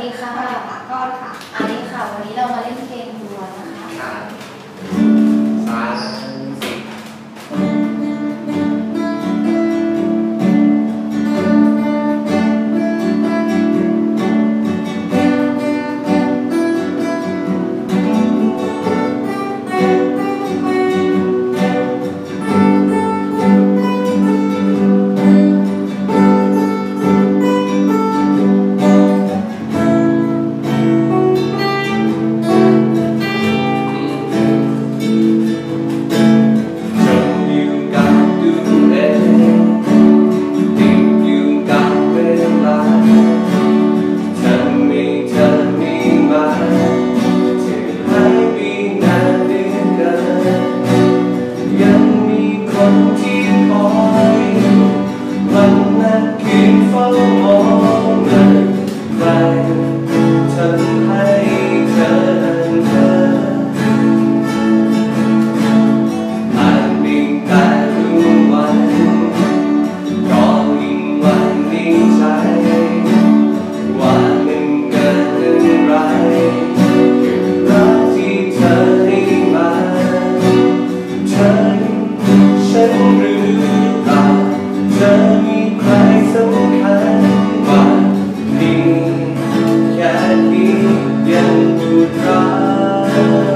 ดีค่ะ Thank you. Christ.